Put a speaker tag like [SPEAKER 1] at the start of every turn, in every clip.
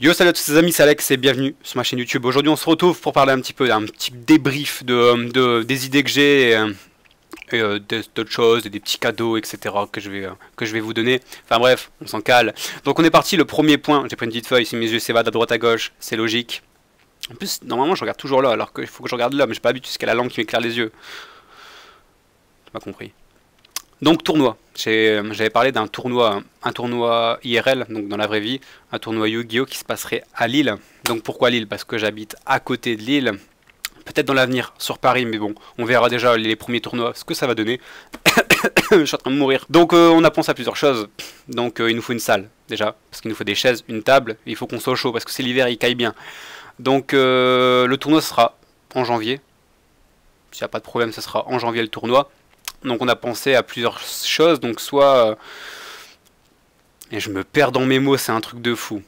[SPEAKER 1] Yo salut à tous les amis, c'est Alex et bienvenue sur ma chaîne YouTube. Aujourd'hui on se retrouve pour parler un petit peu d'un petit débrief de, des idées que j'ai et, euh, euh, d'autres choses, des petits cadeaux, etc. que je vais, euh, que je vais vous donner. Enfin bref, on s'en cale. Donc on est parti, le premier point, j'ai pris une petite feuille, si mes yeux s'évadent à droite à gauche, c'est logique. En plus, normalement je regarde toujours là, alors qu'il faut que je regarde là, mais j'ai pas l'habitude parce qu'il y a la lampe qui m'éclaire les yeux. Pas compris. Donc tournoi. Euh, j'avais parlé d'un tournoi, un tournoi IRL, donc dans la vraie vie, un tournoi Yu-Gi-Oh qui se passerait à Lille. Donc pourquoi Lille? Parce que j'habite à côté de Lille. Peut-être dans l'avenir sur Paris, mais bon, on verra déjà les premiers tournois, ce que ça va donner. Je suis en train de mourir. Donc euh, on a pensé à plusieurs choses. Donc euh, il nous faut une salle déjà, parce qu'il nous faut des chaises, une table. Il faut qu'on soit chaud parce que c'est l'hiver, il caille bien. Donc le tournoi sera en janvier. S'il n'y a pas de problème, ce sera en janvier le tournoi. Donc on a pensé à plusieurs choses. Donc soit... Euh, et je me perds dans mes mots, c'est un truc de fou.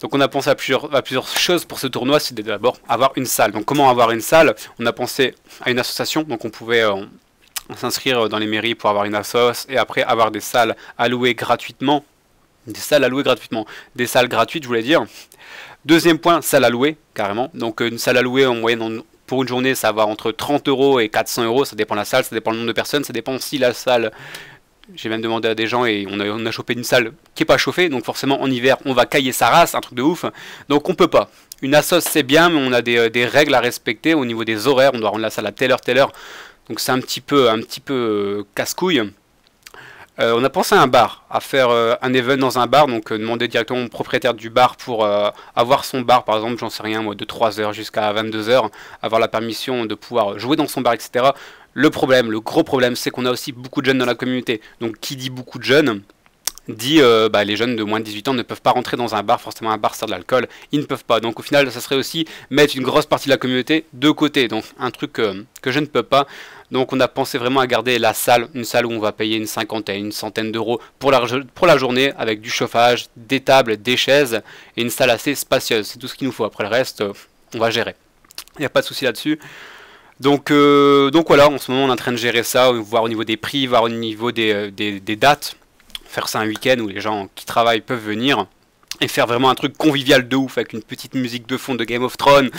[SPEAKER 1] Donc on a pensé à plusieurs, à choses pour ce tournoi, c'est d'abord avoir une salle. Donc comment avoir une salle? On a pensé à une association, donc on pouvait euh, s'inscrire dans les mairies pour avoir une assoce et après avoir des salles allouées gratuitement. Des salles allouées gratuitement. Des salles gratuites, je voulais dire. Deuxième point, salle allouée, carrément. Donc une salle allouée en moyenne pour une journée, ça va entre 30 euros et 400 euros. Ça dépend de la salle, ça dépend le nombre de personnes, ça dépend si la salle. J'ai même demandé à des gens et on a, chopé une salle qui est pas chauffée. Donc forcément, en hiver, on va cailler sa race, un truc de ouf. Donc on peut pas. Une assos, c'est bien, mais on a des, des, règles à respecter au niveau des horaires. On doit rendre la salle à telle heure, telle heure. Donc c'est un petit peu, un petit peu euh, casse-couille. Euh, on a pensé à un bar, à faire euh, un event dans un bar, donc euh, demander directement au propriétaire du bar pour avoir son bar, par exemple, j'en sais rien, moi, de 3h jusqu'à 22h, avoir la permission de pouvoir jouer dans son bar, etc. Le problème, le gros problème, c'est qu'on a aussi beaucoup de jeunes dans la communauté. Donc qui dit beaucoup de jeunes dit bah, les jeunes de moins de 18 ans ne peuvent pas rentrer dans un bar, forcément un bar sert de l'alcool, ils ne peuvent pas. Donc au final, ça serait aussi mettre une grosse partie de la communauté de côté. Donc un truc que je ne peux pas. Donc on a pensé vraiment à garder la salle, une salle où on va payer une cinquantaine, une centaine d'euros pour la, journée, avec du chauffage, des tables, des chaises, et une salle assez spacieuse. C'est tout ce qu'il nous faut. Après le reste, on va gérer. Il n'y a pas de souci là-dessus. Donc, euh, donc voilà, en ce moment on est en train de gérer ça, voir au niveau des prix, voir au niveau euh, des dates. Faire ça un week-end où les gens qui travaillent peuvent venir et faire vraiment un truc convivial de ouf avec une petite musique de fond de Game of Thrones,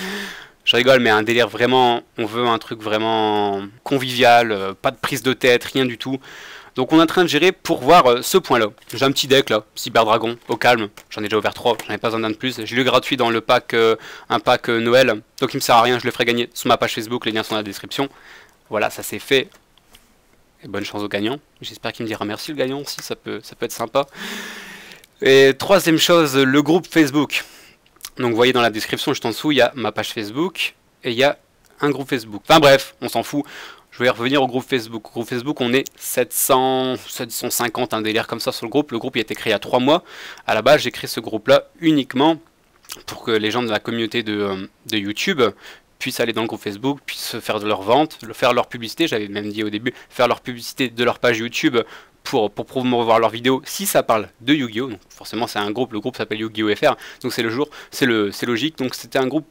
[SPEAKER 1] je rigole, mais un délire vraiment, on veut un truc vraiment convivial, euh, pas de prise de tête, rien du tout. Donc on est en train de gérer pour voir euh, ce point-là. J'ai un petit deck là, Cyber Dragon, au calme. J'en ai déjà ouvert 3, j'en ai pas besoin d'un de plus. J'ai lu gratuit dans le pack, euh, un pack Noël. Donc il me sert à rien, je le ferai gagner sur ma page Facebook, les liens sont dans la description. Voilà, ça c'est fait. Et bonne chance au gagnant. J'espère qu'il me dira merci le gagnant aussi, ça peut, ça peut être sympa. Et troisième chose, le groupe Facebook. Donc vous voyez dans la description, juste en dessous, il y a ma page Facebook et il y a un groupe Facebook. Enfin bref, on s'en fout. Je vais revenir au groupe Facebook. Au groupe Facebook, on est 700, 750, un délire comme ça sur le groupe. Le groupe il a été créé il y a 3 mois. À la base, j'ai créé ce groupe-là uniquement pour que les gens de la communauté de, euh, YouTube puissent aller dans le groupe Facebook, puissent faire de leur vente, faire leur publicité, j'avais même dit au début, faire leur publicité de leur page YouTube pour, pour promouvoir leurs vidéos si ça parle de Yu-Gi-Oh! Forcément c'est un groupe, le groupe s'appelle Yu-Gi-Oh! FR, donc c'est le jour, c'est logique. Donc c'était un groupe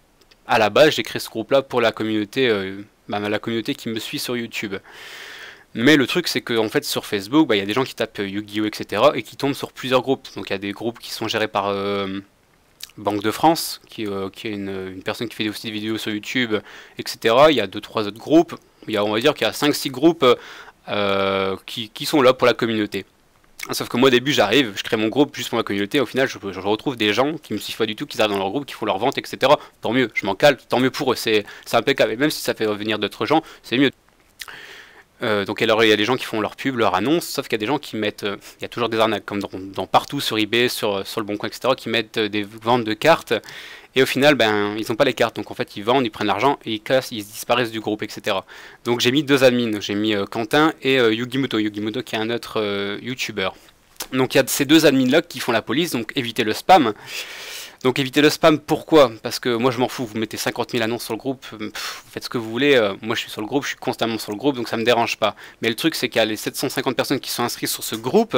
[SPEAKER 1] à la base, j'ai créé ce groupe là pour la communauté, euh, bah, la communauté qui me suit sur YouTube. Mais le truc, c'est qu'en en fait, sur Facebook, bah, il y a des gens qui tapent Yu-Gi-Oh! etc. et qui tombent sur plusieurs groupes. Donc, il y a des groupes qui sont gérés par euh, Banque de France, qui, euh, qui est une, une, personne qui fait aussi des vidéos sur YouTube, etc. Il y a deux, trois autres groupes. Il y a, on va dire qu'il y a 5-6 groupes qui, sont là pour la communauté. Sauf que moi au début j'arrive, je crée mon groupe juste pour la communauté, au final je, retrouve des gens qui me suivent pas du tout, qui arrivent dans leur groupe, qui font leur vente, etc. Tant mieux, je m'en cale, tant mieux pour eux, c'est impeccable. Et même si ça fait revenir d'autres gens, c'est mieux. Euh, donc alors il y a des gens qui font leur pub, leur annonce, sauf qu'il y a des gens qui mettent, euh, il y a toujours des arnaques comme dans, partout sur eBay, sur, sur le bon coin, etc., qui mettent des ventes de cartes et au final, ben, ils n'ont pas les cartes. Donc en fait, ils vendent, ils prennent l'argent et ils cassent, ils disparaissent du groupe, etc. Donc j'ai mis deux admins. J'ai mis euh, Quentin et euh, Yugimoto. Yugimoto qui est un autre euh, YouTuber. Donc il y a ces deux admins là qui font la police. Donc évitez le spam. Donc évitez le spam, pourquoi? Parce que moi je m'en fous, vous mettez 50 000 annonces sur le groupe, vous faites ce que vous voulez, moi je suis sur le groupe, je suis constamment sur le groupe, donc ça me dérange pas. Mais le truc c'est qu'il y a les 750 personnes qui sont inscrites sur ce groupe,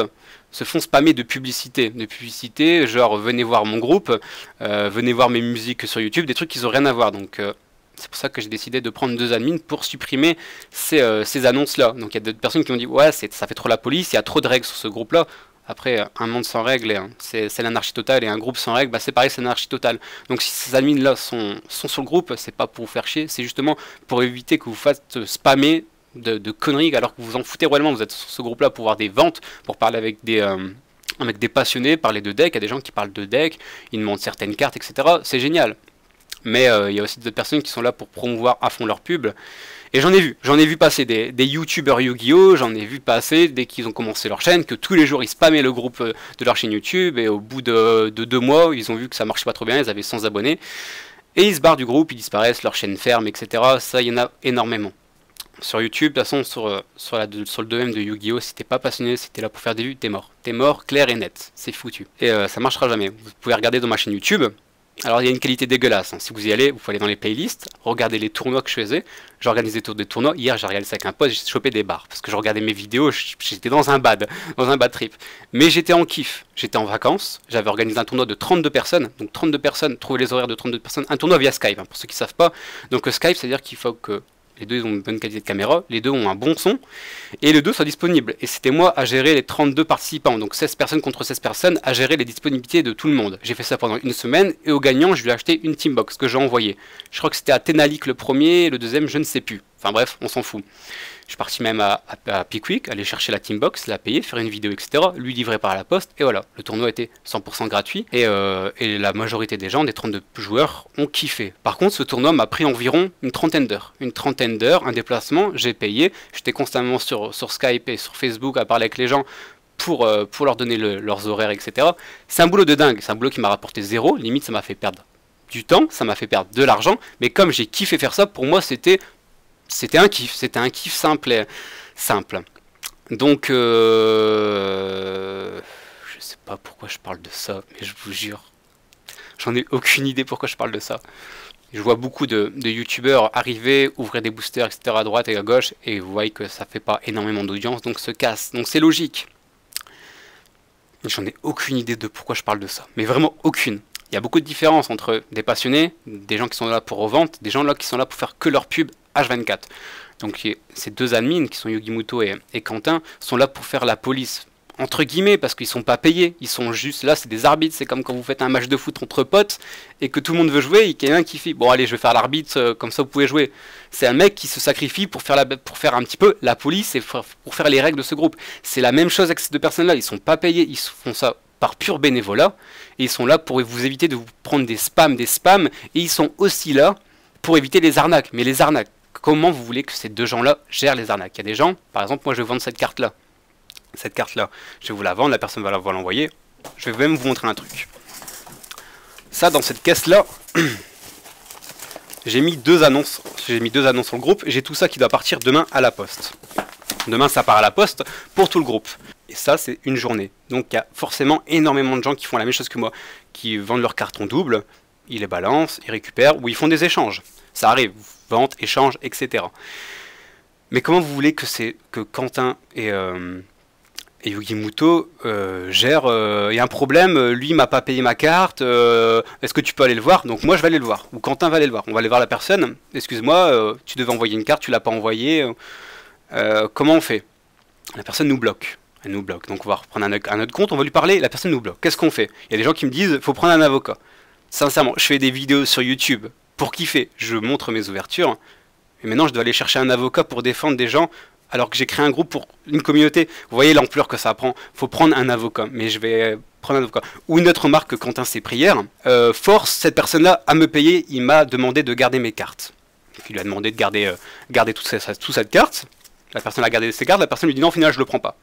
[SPEAKER 1] se font spammer de publicité, de publicité, genre venez voir mon groupe, euh, venez voir mes musiques sur YouTube, des trucs qui n'ont rien à voir. Donc euh, c'est pour ça que j'ai décidé de prendre deux admins pour supprimer ces, euh, ces annonces-là. Donc il y a d'autres personnes qui ont dit ouais ça fait trop la police, il y a trop de règles sur ce groupe-là. Après, un monde sans règles, c'est l'anarchie totale, et un groupe sans règles, bah, c'est pareil, c'est l'anarchie totale. Donc si ces admins-là sont, sont sur le groupe, c'est pas pour vous faire chier, c'est justement pour éviter que vous fassiez spammer de, conneries alors que vous vous en foutez réellement. Vous êtes sur ce groupe-là pour voir des ventes, pour parler avec des, euh, avec des passionnés, parler de deck, il y a des gens qui parlent de deck, ils demandent certaines cartes, etc. C'est génial. Mais euh, il y a aussi d'autres personnes qui sont là pour promouvoir à fond leur pub. Et j'en ai vu, j'en ai vu passer des, des youtubeurs Yu-Gi-Oh! J'en ai vu passer dès qu'ils ont commencé leur chaîne, que tous les jours ils spammaient le groupe euh, de leur chaîne YouTube, et au bout de, deux mois, ils ont vu que ça marchait pas trop bien, ils avaient 100 abonnés. Et ils se barrent du groupe, ils disparaissent, leur chaîne ferme, etc. Ça, il y en a énormément sur YouTube, de toute façon, sur, euh, sur, le domaine de Yu-Gi-Oh! si t'es pas passionné, si t'es là pour faire des vues, t'es mort. T'es mort, clair et net. C'est foutu. Et ça marchera jamais. Vous pouvez regarder dans ma chaîne YouTube. Alors, il y a une qualité dégueulasse. Hein. Si vous y allez, vous pouvez aller dans les playlists, regarder les tournois que je faisais. J'organise des tournois. Hier, j'ai regardé ça avec un pote, j'ai chopé des barres. Parce que je regardais mes vidéos, j'étais dans un bad, dans un bad trip. Mais j'étais en kiff. J'étais en vacances. J'avais organisé un tournoi de 32 personnes. Donc, 32 personnes, trouvez les horaires de 32 personnes. Un tournoi via Skype, hein, pour ceux qui savent pas. Donc, Skype, c'est-à-dire qu'il faut que les deux ont une bonne qualité de caméra, les deux ont un bon son, et les deux sont disponibles. Et c'était moi à gérer les 32 participants, donc 16 personnes contre 16 personnes, à gérer les disponibilités de tout le monde. J'ai fait ça pendant une semaine, et au gagnant, je lui ai acheté une Teambox que j'ai envoyée. Je crois que c'était à Tenalik le premier, le deuxième, je ne sais plus. Enfin bref, on s'en fout. Je suis parti même à, à, Pickwick, aller chercher la Teambox, la payer, faire une vidéo, etc. Lui livrer par la poste, et voilà. Le tournoi était 100% gratuit, et, euh, et, la majorité des gens, des 32 joueurs, ont kiffé. Par contre, ce tournoi m'a pris environ une trentaine d'heures. Une trentaine d'heures, un déplacement, j'ai payé. J'étais constamment sur, Skype et sur Facebook à parler avec les gens pour, euh, pour leur donner leurs horaires, etc. C'est un boulot de dingue, c'est un boulot qui m'a rapporté zéro, limite ça m'a fait perdre du temps, ça m'a fait perdre de l'argent, mais comme j'ai kiffé faire ça, pour moi c'était c'était un kiff, c'était un kiff simple. simple. Donc, euh, je sais pas pourquoi je parle de ça, mais je vous jure, j'en ai aucune idée pourquoi je parle de ça. Je vois beaucoup de, youtubeurs arriver, ouvrir des boosters, etc. à droite et à gauche, et vous voyez que ça fait pas énormément d'audience, donc se casse. Donc c'est logique. J'en ai aucune idée de pourquoi je parle de ça, mais vraiment aucune. Il y a beaucoup de différences entre des passionnés, des gens qui sont là pour revendre, des gens là qui sont là pour faire que leur pub H24. Donc ces deux admins, qui sont Yogimuto et, et Quentin, sont là pour faire la police entre guillemets, parce qu'ils sont pas payés, ils sont juste là, c'est des arbitres, c'est comme quand vous faites un match de foot entre potes et que tout le monde veut jouer et qu'il y a un qui fait bon allez je vais faire l'arbitre, euh, comme ça vous pouvez jouer. C'est un mec qui se sacrifie pour faire, la, pour faire un petit peu la police et pour faire les règles de ce groupe. C'est la même chose avec ces deux personnes-là, ils sont pas payés, ils font ça par pur bénévolat et ils sont là pour vous éviter de vous prendre des spams, des spams et ils sont aussi là pour éviter les arnaques. Mais les arnaques, comment vous voulez que ces deux gens-là gèrent les arnaques Il y a des gens, par exemple, moi je vais vendre cette carte-là. Cette carte-là, je vais vous la vendre, la personne va l'envoyer. Je vais même vous montrer un truc. Ça, dans cette caisse-là, j'ai mis deux annonces. J'ai mis deux annonces sur le groupe. J'ai tout ça qui doit partir demain à la poste. Demain, ça part à la poste pour tout le groupe. Et ça, c'est une journée. Donc, il y a forcément énormément de gens qui font la même chose que moi, qui vendent leurs cartons doubles, ils les balancent, ils récupèrent, ou ils font des échanges. Ça arrive, vente, échange, etc. Mais comment vous voulez que, c'est, que Quentin et, euh, et Yugimoto euh, gèrent euh, Il y a un problème, lui il m'a pas payé ma carte, est-ce que tu peux aller le voir? Donc moi je vais aller le voir, ou Quentin va aller le voir. On va aller voir la personne, excuse-moi, tu devais envoyer une carte, tu l'as pas envoyée, comment on fait? La personne nous bloque. Elle nous bloque. Donc on va reprendre un, un, autre compte, on va lui parler, la personne nous bloque. Qu'est-ce qu'on fait? Il y a des gens qui me disent faut prendre un avocat. Sincèrement, je fais des vidéos sur YouTube pour kiffer. Je montre mes ouvertures. Et maintenant, je dois aller chercher un avocat pour défendre des gens alors que j'ai créé un groupe pour une communauté. Vous voyez l'ampleur que ça prend. faut prendre un avocat. Mais je vais prendre un avocat. Ou une autre marque que Quentin ses prières. Euh, force cette personne-là à me payer. Il m'a demandé de garder mes cartes. Il lui a demandé de garder, euh, garder toute, cette, carte. La personne a gardé ses cartes. La personne lui dit non, au final, je le prends pas.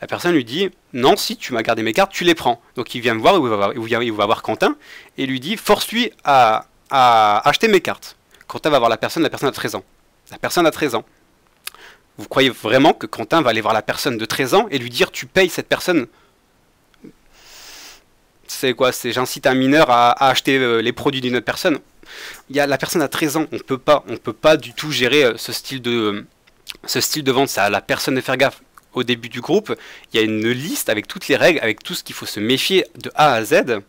[SPEAKER 1] La personne lui dit non, si tu m'as gardé mes cartes, tu les prends. Donc il vient me voir, il va voir, il va voir Quentin et lui dit force-lui à à acheter mes cartes. Quentin va voir la personne, la personne a 13 ans. La personne a 13 ans. Vous croyez vraiment que Quentin va aller voir la personne de 13 ans et lui dire tu payes cette personne? C'est quoi? C'est j'incite un mineur à, acheter euh, les produits d'une autre personne. Il y a la personne a 13 ans, on peut pas, on peut pas du tout gérer euh, ce style de ce style de vente. C'est à la personne de faire gaffe. Au début du groupe, il y a une liste avec toutes les règles, avec tout ce qu'il faut se méfier de A à Z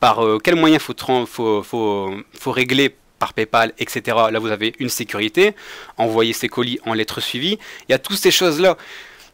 [SPEAKER 1] par euh, quel moyen faut, faut, faut, faut régler par PayPal, etc. Là, vous avez une sécurité, envoyer ses colis en lettres suivies. Il y a toutes ces choses-là.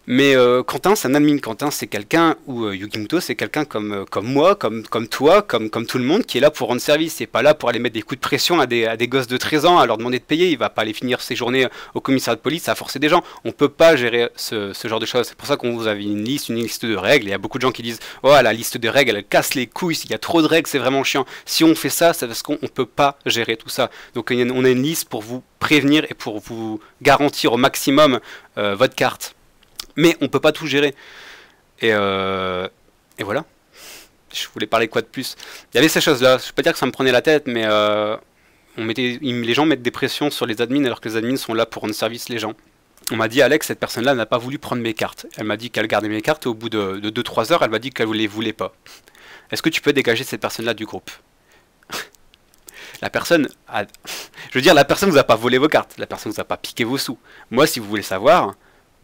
[SPEAKER 1] Mais euh, Quentin, c'est un admin. Quentin, c'est quelqu'un, ou euh, Yugimoto, c'est quelqu'un comme, euh, comme moi, comme, comme toi, comme, comme tout le monde, qui est là pour rendre service. N'est pas là pour aller mettre des coups de pression à des, à des gosses de 13 ans, à leur demander de payer. Il va pas aller finir ses journées au commissariat de police à forcer des gens. On peut pas gérer ce, ce genre de choses. C'est pour ça qu'on vous avait une liste, une liste de règles. Il y a beaucoup de gens qui disent Oh, la liste de règles, elle casse les couilles. S'il y a trop de règles, c'est vraiment chiant. Si on fait ça, c'est parce qu'on peut pas gérer tout ça. Donc on a une liste pour vous prévenir et pour vous garantir au maximum votre carte mais on peut pas tout gérer. Et, euh, et voilà. Je voulais parler quoi de plus? Il y avait ces choses-là. Je peux pas dire que ça me prenait la tête, mais euh, on mettait, les gens mettent des pressions sur les admins alors que les admins sont là pour rendre service les gens. On m'a dit, Alex, cette personne-là n'a pas voulu prendre mes cartes. Elle m'a dit qu'elle gardait mes cartes et au bout de 2-3 heures, elle m'a dit qu'elle ne les voulait pas. Est-ce que tu peux dégager cette personne-là du groupe? La personne. Je veux dire, la personne ne vous a pas volé vos cartes. La personne ne vous a pas piqué vos sous. Moi, si vous voulez savoir,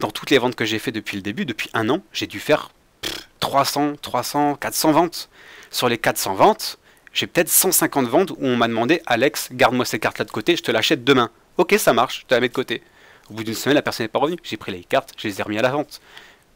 [SPEAKER 1] dans toutes les ventes que j'ai fait depuis le début, depuis un an, j'ai dû faire 300, 300, 400 ventes. Sur les 400 ventes, j'ai peut-être 150 ventes où on m'a demandé Alex, garde-moi ces cartes-là de côté, je te l'achète demain. Ok, ça marche, je te la mets de côté. Au bout d'une semaine, la personne n'est pas revenue. J'ai pris les cartes, je les ai remis à la vente.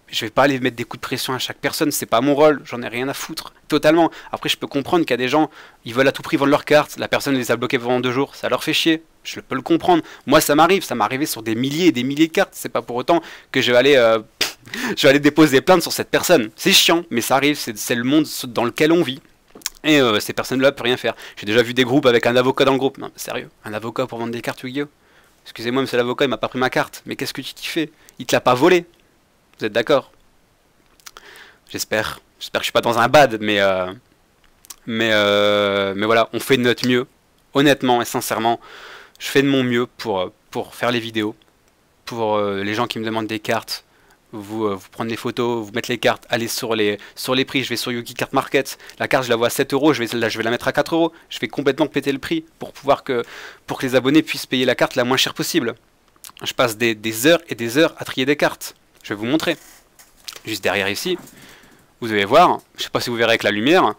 [SPEAKER 1] Je vais pas aller mettre des coups de pression à chaque personne, c'est pas mon rôle, j'en ai rien à foutre. Totalement. Après, je peux comprendre qu'il y a des gens, ils veulent à tout prix vendre leurs cartes, la personne les a bloquées pendant deux jours, ça leur fait chier. Je peux le comprendre. Moi, ça m'arrive, ça m'est arrivé sur des milliers et des milliers de cartes. C'est pas pour autant que je vais aller, euh, je vais aller déposer plainte sur cette personne. C'est chiant, mais ça arrive, c'est le monde dans lequel on vit. Et euh, ces personnes-là peuvent rien faire. J'ai déjà vu des groupes avec un avocat dans le groupe. Non, sérieux, un avocat pour vendre des cartes Yu-Gi-Oh Excusez-moi, monsieur l'avocat, il m'a pas pris ma carte. Mais qu'est-ce que tu t'y fais? Il te l'a pas volé. Vous êtes d'accord? J'espère. J'espère que je suis pas dans un bad, mais euh, mais mais voilà, on fait de notre mieux, honnêtement et sincèrement je fais de mon mieux pour, euh, faire les vidéos. Pour euh, les gens qui me demandent des cartes, vous, euh, vous prendre des photos, vous mettre les cartes, aller sur les, les prix. Je vais sur Yuki Card Market, la carte je la vois à 7 euros, je vais, la mettre à 4 euros. Je vais complètement péter le prix pour pouvoir que, pour que les abonnés puissent payer la carte la moins chère possible. Je passe des heures et des heures à trier des cartes. Je vais vous montrer. Juste derrière ici, vous allez voir, je sais pas si vous verrez avec la lumière,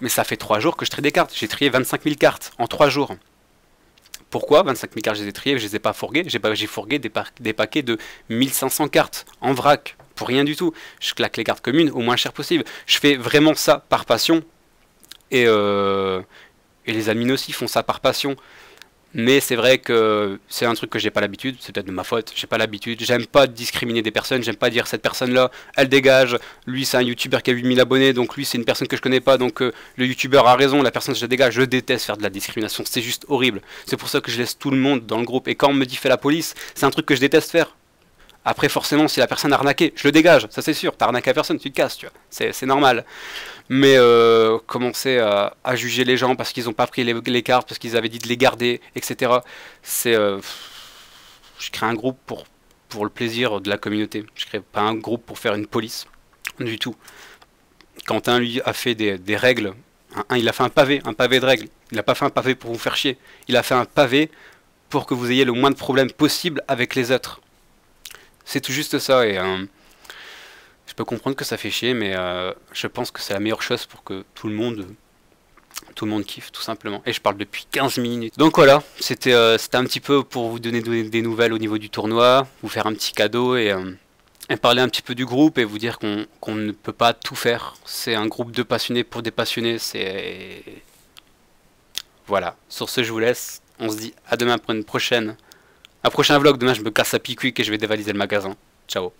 [SPEAKER 1] mais ça fait 3 jours que je trie des cartes. J'ai trié 25 000 cartes en 3 jours. Pourquoi 25 000 cartes, je les ai triées, je les ai pas fourguées? J'ai fourgué des, paquets de 1500 cartes en vrac, pour rien du tout. Je claque les cartes communes au moins cher possible. Je fais vraiment ça par passion. Et, euh, et les admins aussi font ça par passion. Mais c'est vrai que c'est un truc que j'ai pas l'habitude, c'est peut-être de ma faute, j'ai pas l'habitude, j'aime pas discriminer des personnes, j'aime pas dire cette personne-là, elle dégage, lui c'est un youtubeur qui a 8000 abonnés, donc lui c'est une personne que je connais pas, donc euh, le youtubeur a raison, la personne je dégage, je déteste faire de la discrimination, c'est juste horrible. C'est pour ça que je laisse tout le monde dans le groupe, et quand on me dit fait la police, c'est un truc que je déteste faire. Après, forcément, si la personne a arnaqué, je le dégage, ça c'est sûr. T'as arnaqué à personne, tu te casses, tu vois. C'est normal. Mais euh, commencer à, juger les gens parce qu'ils n'ont pas pris les, cartes, parce qu'ils avaient dit de les garder, etc. C'est. Euh, je crée un groupe pour, pour le plaisir de la communauté. Je crée pas un groupe pour faire une police. Du tout. Quentin, lui, a fait des, règles. il a fait un pavé, un pavé de règles. Il n'a pas fait un pavé pour vous faire chier. Il a fait un pavé pour que vous ayez le moins de problèmes possible avec les autres. C'est tout juste ça. Et euh, je peux comprendre que ça fait chier, mais euh, je pense que c'est la meilleure chose pour que tout le monde tout le monde kiffe tout simplement. Et je parle depuis 15 minutes. Donc voilà, c'était euh, c'était un petit peu pour vous donner des nouvelles au niveau du tournoi, vous faire un petit cadeau et, parler un petit peu du groupe et vous dire qu'on ne peut pas tout faire. C'est un groupe de passionnés pour des passionnés. C'est voilà. Sur ce, je vous laisse. On se dit à demain pour une prochaine un prochain vlog, demain je me casse à Piquic et je vais dévaliser le magasin. Ciao